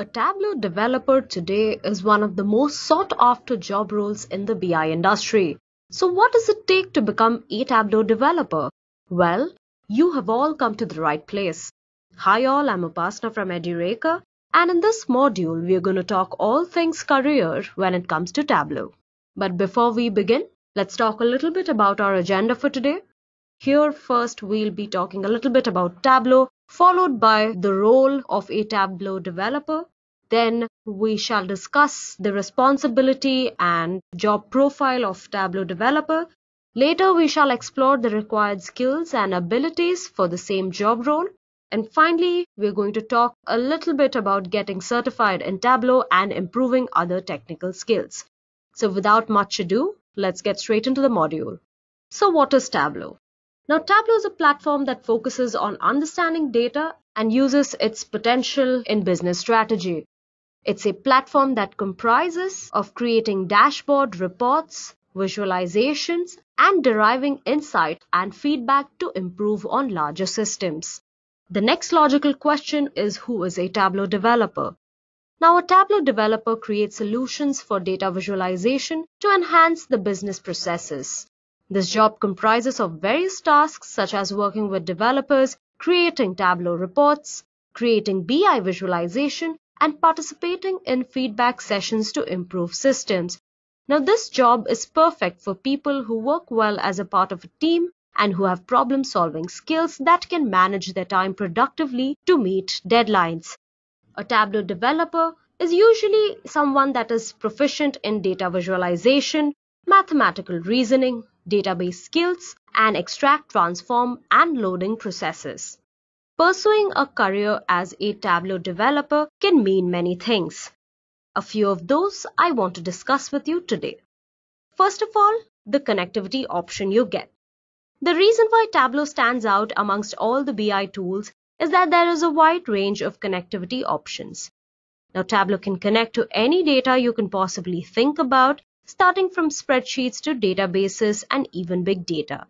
A Tableau developer today is one of the most sought after job roles in the BI industry. So what does it take to become a Tableau developer? Well, you have all come to the right place. Hi all, I'm Upasna from Edureka and in this module we're going to talk all things career when it comes to Tableau. But before we begin, let's talk a little bit about our agenda for today. Here first we'll be talking a little bit about Tableau followed by the role of a Tableau developer. Then we shall discuss the responsibility and job profile of Tableau developer. Later we shall explore the required skills and abilities for the same job role. And finally, we're going to talk a little bit about getting certified in Tableau and improving other technical skills. So without much ado, let's get straight into the module. So what is Tableau? Now, Tableau is a platform that focuses on understanding data and uses its potential in business strategy. It's a platform that comprises of creating dashboard reports, visualizations, and deriving insight and feedback to improve on larger systems. The next logical question is who is a Tableau developer? Now, a Tableau developer creates solutions for data visualization to enhance the business processes. This job comprises of various tasks such as working with developers, creating Tableau reports, creating BI visualization, and participating in feedback sessions to improve systems. Now, this job is perfect for people who work well as a part of a team and who have problem solving skills that can manage their time productively to meet deadlines. A Tableau developer is usually someone that is proficient in data visualization, mathematical reasoning, database skills, and extract, transform, and loading processes. Pursuing a career as a Tableau developer can mean many things. A few of those I want to discuss with you today. First of all, the connectivity option you get. The reason why Tableau stands out amongst all the BI tools is that there is a wide range of connectivity options. Now, Tableau can connect to any data you can possibly think about starting from spreadsheets to databases and even big data.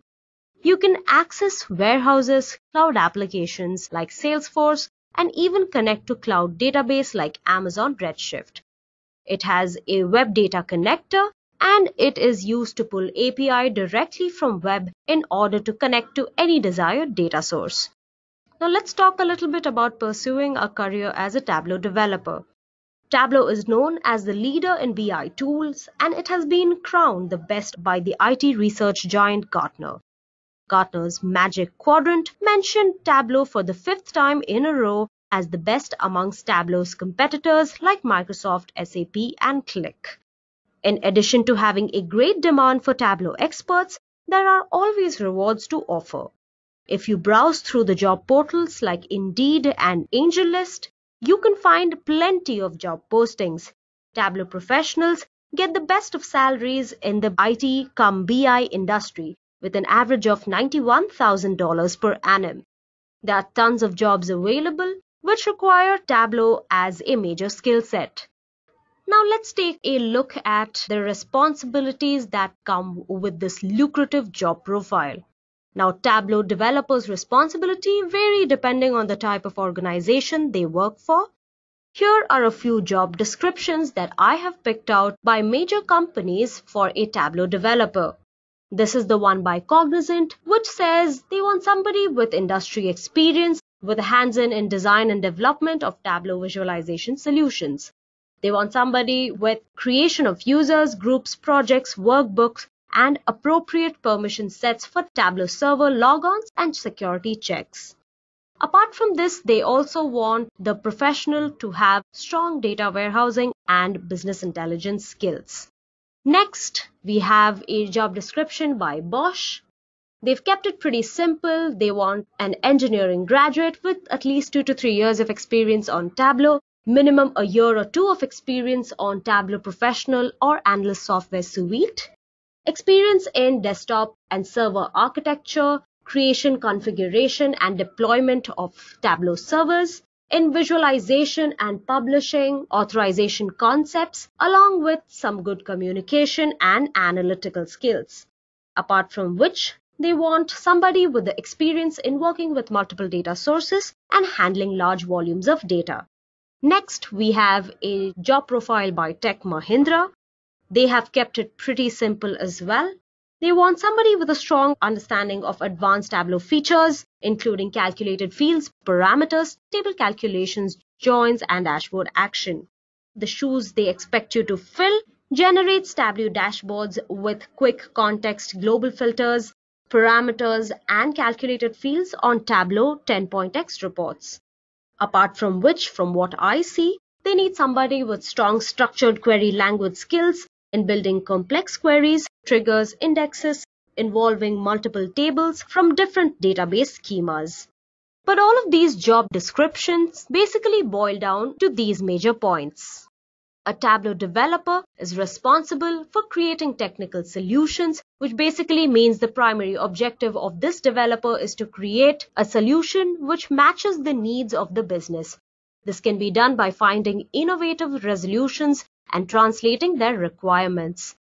You can access warehouses, cloud applications like Salesforce, and even connect to cloud database like Amazon Redshift. It has a web data connector and it is used to pull API directly from web in order to connect to any desired data source. Now let's talk a little bit about pursuing a career as a Tableau developer. Tableau is known as the leader in BI tools and it has been crowned the best by the IT research giant Gartner. Gartner's Magic Quadrant mentioned Tableau for the fifth time in a row as the best amongst Tableau's competitors like Microsoft, SAP, and Qlik. In addition to having a great demand for Tableau experts, there are always rewards to offer. If you browse through the job portals like Indeed and AngelList, you can find plenty of job postings. Tableau professionals get the best of salaries in the IT cum BI industry with an average of $91,000 per annum. There are tons of jobs available which require Tableau as a major skill set. Now let's take a look at the responsibilities that come with this lucrative job profile. Now, Tableau developers' responsibility vary depending on the type of organization they work for. Here are a few job descriptions that I have picked out by major companies for a Tableau developer. This is the one by Cognizant, which says they want somebody with industry experience with hands-on in design and development of Tableau visualization solutions. They want somebody with creation of users, groups, projects, workbooks, and appropriate permission sets for Tableau server logons and security checks. Apart from this, they also want the professional to have strong data warehousing and business intelligence skills. Next, we have a job description by Bosch. They've kept it pretty simple. They want an engineering graduate with at least two to three years of experience on Tableau, minimum a year or two of experience on Tableau Professional or Analyst Software Suite, Experience in desktop and server architecture, creation, configuration, and deployment of Tableau servers, in visualization and publishing authorization concepts, along with some good communication and analytical skills. Apart from which, they want somebody with the experience in working with multiple data sources and handling large volumes of data. Next, we have a job profile by Tech Mahindra. They have kept it pretty simple as well. They want somebody with a strong understanding of advanced Tableau features, including calculated fields, parameters, table calculations, joins, and dashboard action. The shoes they expect you to fill generates Tableau dashboards with quick context global filters, parameters, and calculated fields on Tableau 10.x reports. Apart from which, from what I see, they need somebody with strong structured query language skills in building complex queries, triggers, indexes involving multiple tables from different database schemas. But all of these job descriptions basically boil down to these major points. A Tableau developer is responsible for creating technical solutions, which basically means the primary objective of this developer is to create a solution which matches the needs of the business. This can be done by finding innovative resolutions and translating their requirements.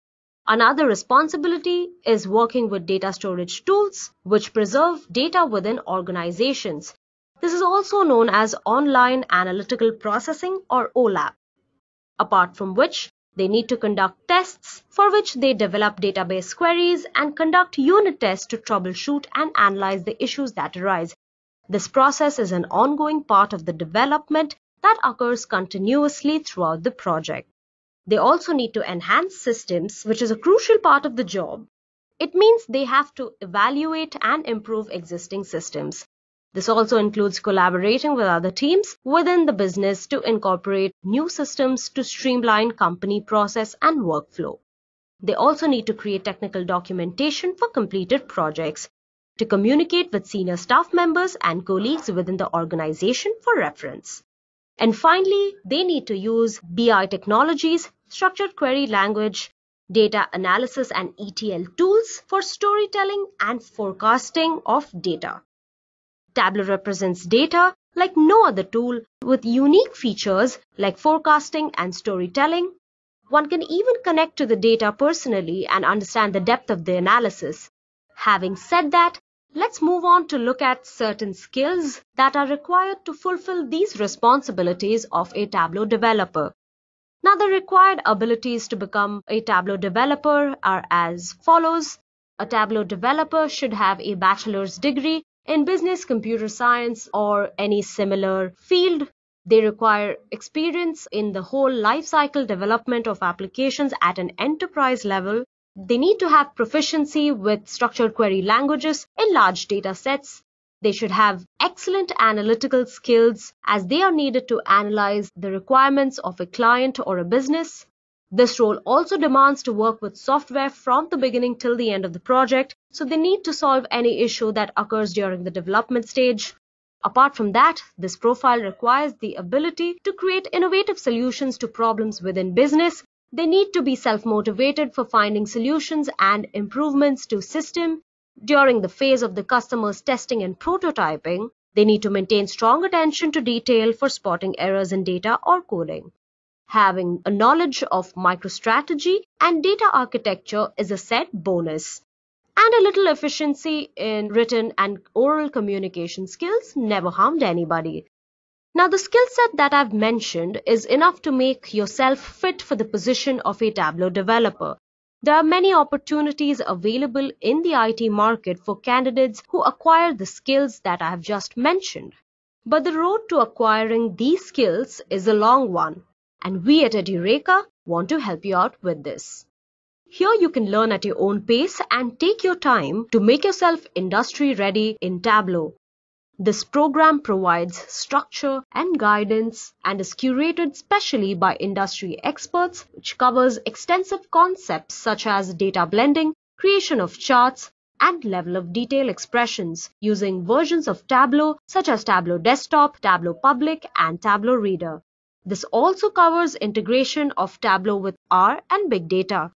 Another responsibility is working with data storage tools which preserve data within organizations. This is also known as Online Analytical Processing or OLAP. Apart from which, they need to conduct tests for which they develop database queries and conduct unit tests to troubleshoot and analyze the issues that arise. This process is an ongoing part of the development that occurs continuously throughout the project. They also need to enhance systems, which is a crucial part of the job. It means they have to evaluate and improve existing systems. This also includes collaborating with other teams within the business to incorporate new systems to streamline company process and workflow. They also need to create technical documentation for completed projects, to communicate with senior staff members and colleagues within the organization for reference. And finally, they need to use BI technologies, structured query language, data analysis and ETL tools for storytelling and forecasting of data. Tableau represents data like no other tool with unique features like forecasting and storytelling. One can even connect to the data personally and understand the depth of the analysis. Having said that, Let's move on to look at certain skills that are required to fulfill these responsibilities of a Tableau developer. Now, the required abilities to become a Tableau developer are as follows. A Tableau developer should have a bachelor's degree in business computer science or any similar field. They require experience in the whole lifecycle development of applications at an enterprise level they need to have proficiency with structured query languages in large data sets. They should have excellent analytical skills as they are needed to analyze the requirements of a client or a business. This role also demands to work with software from the beginning till the end of the project, so they need to solve any issue that occurs during the development stage. Apart from that, this profile requires the ability to create innovative solutions to problems within business they need to be self-motivated for finding solutions and improvements to system during the phase of the customer's testing and prototyping. They need to maintain strong attention to detail for spotting errors in data or coding. Having a knowledge of MicroStrategy and data architecture is a set bonus. And a little efficiency in written and oral communication skills never harmed anybody. Now, the skill set that I've mentioned is enough to make yourself fit for the position of a Tableau developer. There are many opportunities available in the IT market for candidates who acquire the skills that I have just mentioned. But the road to acquiring these skills is a long one, and we at Edureka want to help you out with this. Here you can learn at your own pace and take your time to make yourself industry ready in Tableau this program provides structure and guidance and is curated specially by industry experts, which covers extensive concepts such as data blending, creation of charts, and level of detail expressions using versions of Tableau such as Tableau Desktop, Tableau Public, and Tableau Reader. This also covers integration of Tableau with R and Big Data.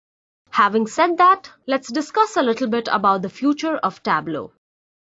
Having said that, let's discuss a little bit about the future of Tableau.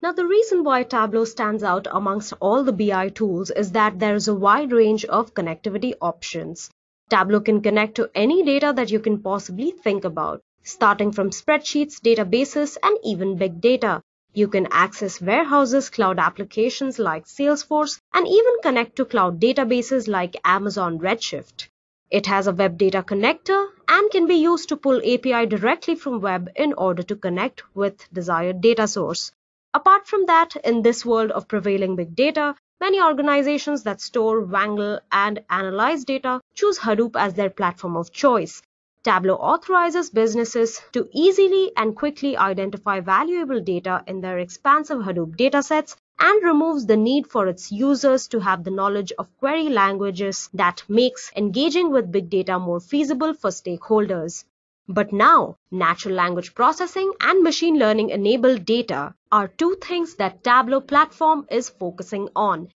Now, the reason why Tableau stands out amongst all the BI tools is that there is a wide range of connectivity options. Tableau can connect to any data that you can possibly think about, starting from spreadsheets, databases, and even big data. You can access warehouses, cloud applications like Salesforce, and even connect to cloud databases like Amazon Redshift. It has a web data connector and can be used to pull API directly from web in order to connect with desired data source. Apart from that, in this world of prevailing big data, many organizations that store, wrangle, and analyze data choose Hadoop as their platform of choice. Tableau authorizes businesses to easily and quickly identify valuable data in their expansive Hadoop datasets and removes the need for its users to have the knowledge of query languages that makes engaging with big data more feasible for stakeholders. But now, natural language processing and machine learning enabled data are two things that Tableau platform is focusing on.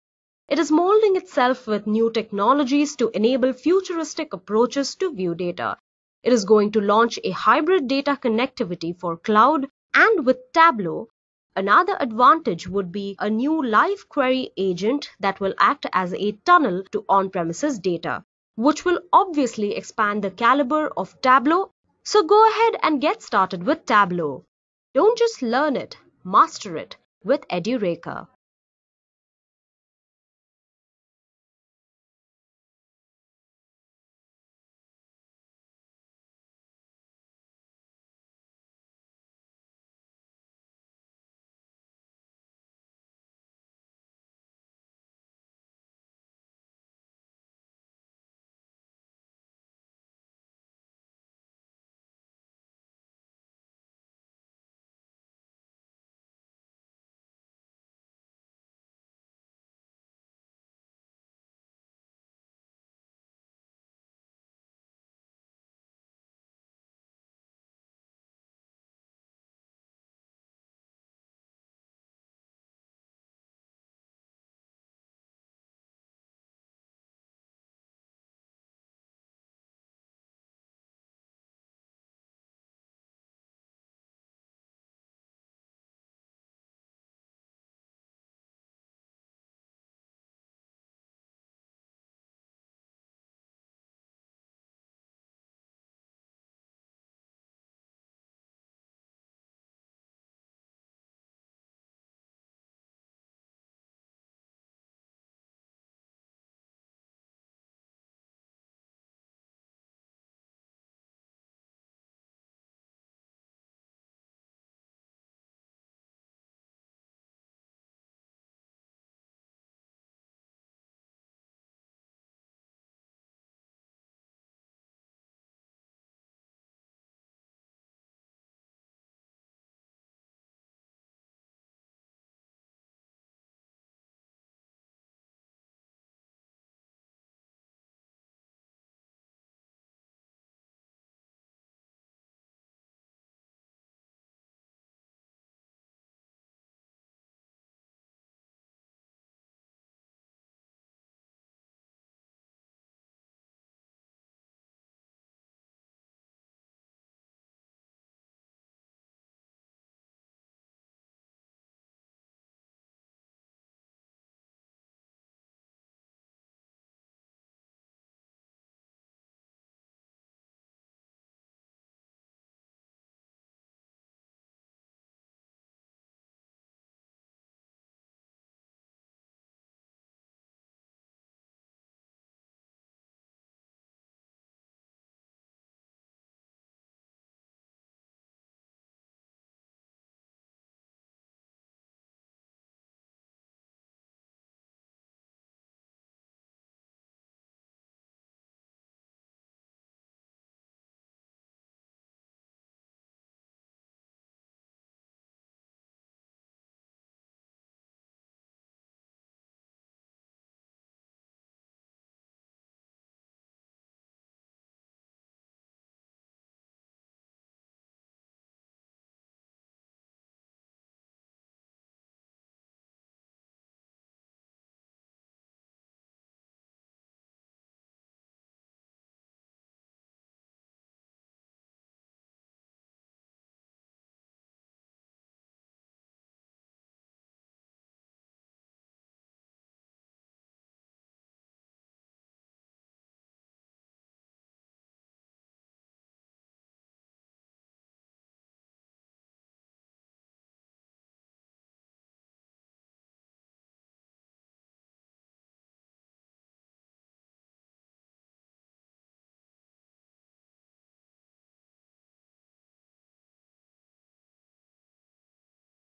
It is molding itself with new technologies to enable futuristic approaches to view data. It is going to launch a hybrid data connectivity for cloud and with Tableau, Another advantage would be a new live query agent that will act as a tunnel to on-premises data, which will obviously expand the caliber of Tableau. So go ahead and get started with Tableau. Don't just learn it, master it with EduReka.